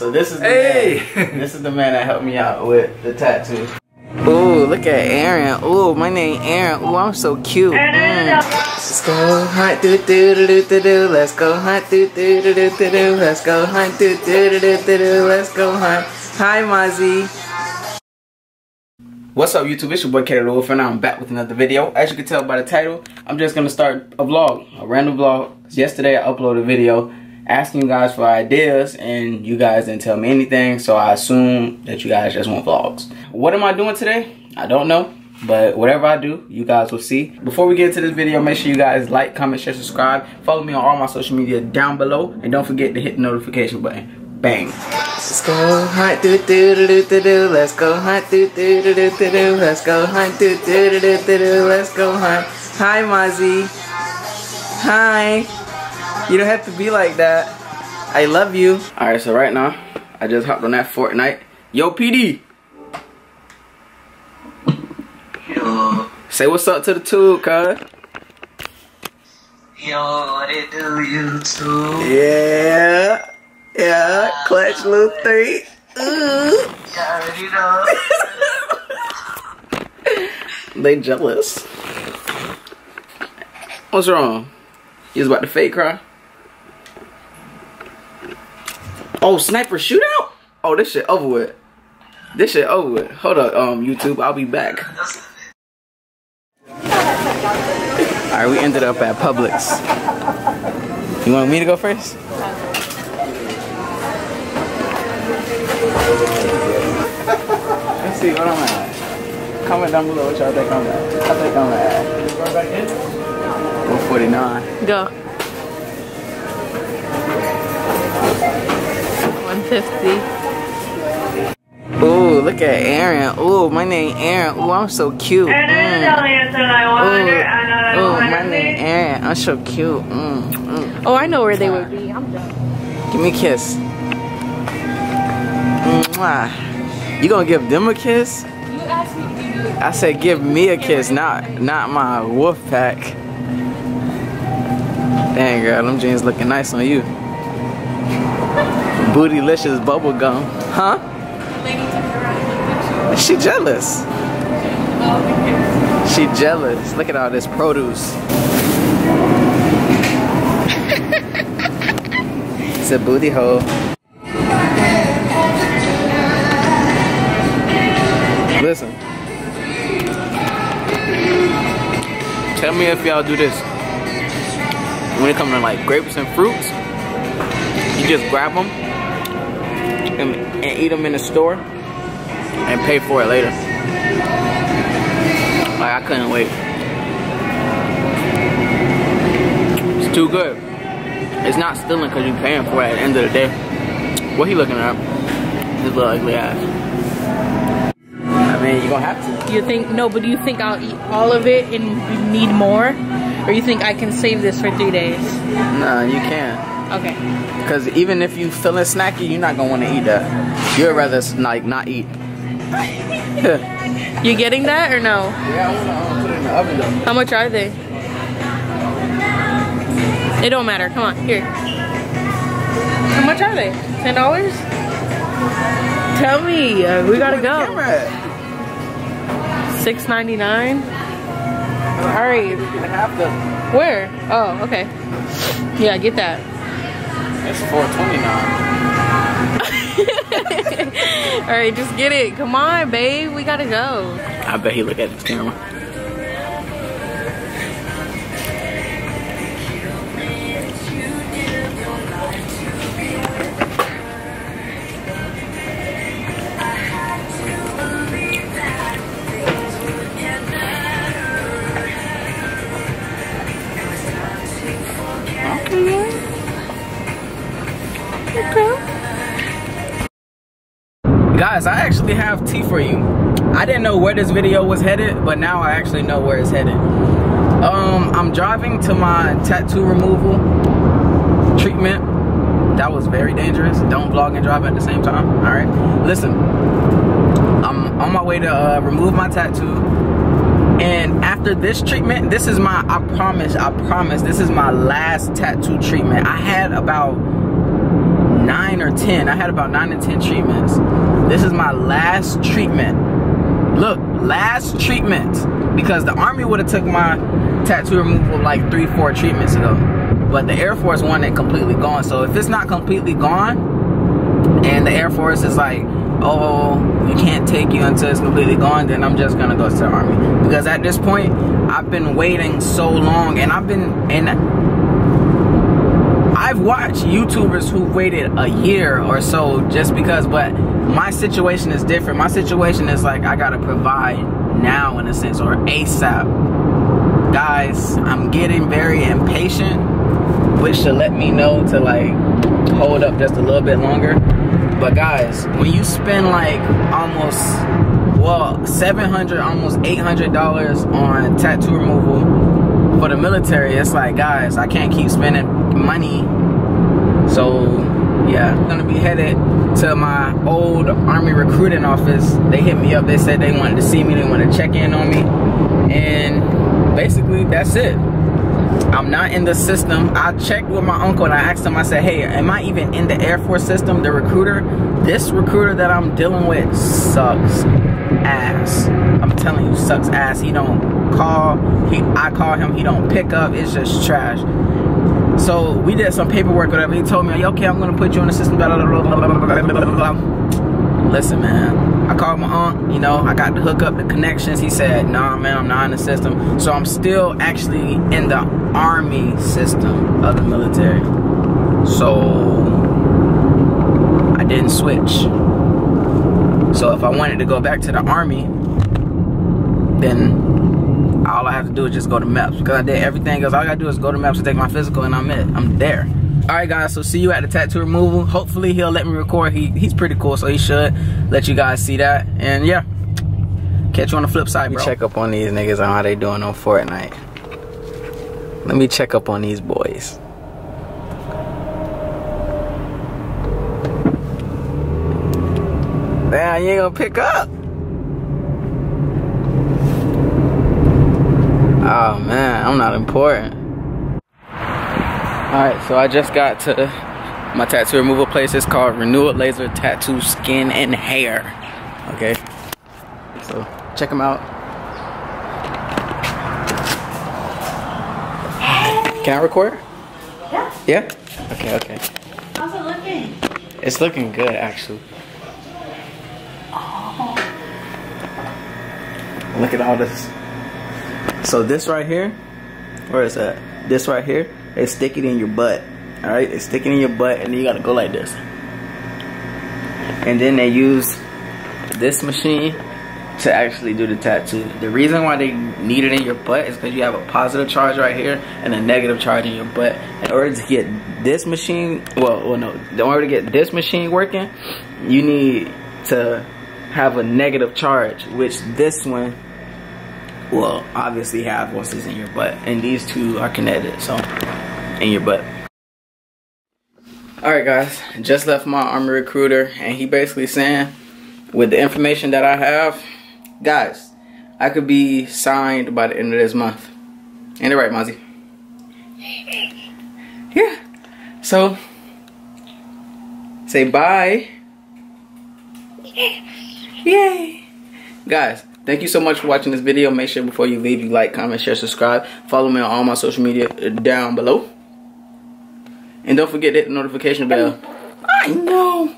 So this is the Hey! man. this is the man that helped me out with the tattoo. Ooh, look at Aaron. Ooh, my name Aaron. Ooh, I'm so cute. Mm. Let's go hunt do do do do do do. Let's go hunt do do do do do do. Let's go hunt do do do do do do. Let's go hunt. Hi, Mozzie. What's up, YouTube? It's your boy Kato the Wolf, and I'm back with another video. As you can tell by the title, I'm just gonna start a vlog, a random vlog. Yesterday, I uploaded a video asking you guys for ideas, and you guys didn't tell me anything, so I assume that you guys just want vlogs. What am I doing today? I don't know. But whatever I do, you guys will see. Before we get into this video, make sure you guys like, comment, share, subscribe. Follow me on all my social media down below. And don't forget to hit the notification button. Bang. Let's go hunt do do do do do do. Let's go hunt do do do do do do. Let's go hunt do do do do do do. Let's go hunt. Hi Mozzie. Hi. You don't have to be like that. I love you. Alright, so right now, I just hopped on that Fortnite. Yo PD. Yo, Say what's up to the tube, cuz. yo, what it do, YouTube? Yeah. Yeah. Clutch little three. Ooh. You already know. They jealous. What's wrong? You was about to fake cry? Oh, sniper shootout? Oh, this shit over with. This shit over with. Hold up, um, YouTube. I'll be back. Alright, we ended up at Publix. You want me to go first? Let's see what I'm at. Comment down below what y'all think I'm at. I think I'm at 149. Go. 150. Ooh, look at Aaron. Ooh, my name Aaron. Ooh, I'm so cute. Mm. Ooh, ooh, my name Aaron. I'm so cute. Mm, mm. Oh, I know where they would be. I'm done. Give me a kiss. Mwah. You gonna give them a kiss? You asked me, do you? I said give me a kiss, not not my wolf pack. Dang girl, them jeans looking nice on you. Bootylicious bubble gum. Huh? Lady took her around She jealous. She jealous. Look at all this produce. it's a booty hole. Listen. Tell me if y'all do this. When it comes to like grapes and fruits, you just grab them and, and eat them in the store and pay for it later. Like I couldn't wait. It's too good. It's not stealing because you're paying for it at the end of the day. What he looking at? His little ugly ass. I mean, you gonna have to. You think no, but do you think I'll eat all of it and need more, or you think I can save this for three days? Nah, you can't. Okay. Cause even if you feeling snacky, you're not gonna want to eat that. You'd rather like not eat. You getting that or no? Yeah, I wanna put it in the oven though. How much are they? It don't matter. Come on, here. How much are they? Ten dollars? Tell me. Uh, we gotta go. Six ninety nine. All right. Half the. Where? Oh, okay. Yeah, get that. It's 429. All right, just get it. Come on, babe. We gotta go. I bet he look at this camera. Have tea for you. I didn't know where this video was headed, but now I actually know where it's headed. Um, I'm driving to my tattoo removal treatment. That was very dangerous. Don't vlog and drive at the same time. All right. Listen, I'm on my way to uh, remove my tattoo. And after this treatment, this is my, I promise, I promise, this is my last tattoo treatment. I had about nine or 10. I had about nine or 10 treatments. This is my last treatment. Look, last treatment. Because the army would have took my tattoo removal like three, four treatments ago. But the Air Force one it completely gone. So if it's not completely gone, and the Air Force is like, oh, we can't take you until it's completely gone, then I'm just gonna go to the Army. Because at this point, I've been waiting so long, and I've been, and I've watched YouTubers who waited a year or so just because, but my situation is different. My situation is like, I gotta provide now in a sense, or ASAP. Guys, I'm getting very impatient, which should let me know to like hold up just a little bit longer. But guys, when you spend like almost, well, 700 almost $800 on tattoo removal for the military, it's like, guys, I can't keep spending money. So, yeah, I'm gonna be headed to my old army recruiting office. They hit me up, they said they wanted to see me, they wanted to check in on me. And basically, that's it. I'm not in the system. I checked with my uncle and I asked him, I said, hey, am I even in the Air Force system, the recruiter? This recruiter that I'm dealing with sucks ass. I'm telling you, sucks ass. He don't call, he I call him, he don't pick up, it's just trash. So we did some paperwork, whatever. He told me, okay, I'm gonna put you in the system, blah, blah, blah, Listen, man. I called my aunt, you know, I got to hook up the connections. He said, nah, man, I'm not in the system. So I'm still actually in the army system of the military. So I didn't switch. So if I wanted to go back to the army, then all I have to do is just go to MEPS because I did everything else. All I gotta do is go to MEPS and take my physical and I'm it. I'm there. All right, guys, so see you at the tattoo removal. Hopefully he'll let me record. He He's pretty cool, so he should let you guys see that. And yeah, catch you on the flip side, bro. check up on these niggas on how they doing on Fortnite. Let me check up on these boys. Damn, you ain't gonna pick up. Oh man, I'm not important. Alright, so I just got to my tattoo removal place. It's called Renewal Laser Tattoo Skin and Hair. Okay. So check them out. Can I record? Yeah. Yeah? Okay, okay. How's it looking? It's looking good actually. Oh. Look at all this. So this right here, where is that? This right here, they stick it in your butt. All right, they stick it in your butt, and then you gotta go like this. And then they use this machine to actually do the tattoo. The reason why they need it in your butt is because you have a positive charge right here and a negative charge in your butt. In order to get this machine, well, well no, in order to get this machine working, you need to have a negative charge, which this one will obviously have once it's in your butt. And these two are connected, so in your butt. Alright guys, just left my army recruiter and he basically saying with the information that I have, guys, I could be signed by the end of this month. Ain't it right, Mozzie? Yeah. So, say bye. Yay. Guys, thank you so much for watching this video. Make sure before you leave, you like, comment, share, subscribe. Follow me on all my social media down below. And don't forget to hit the notification bell. I know.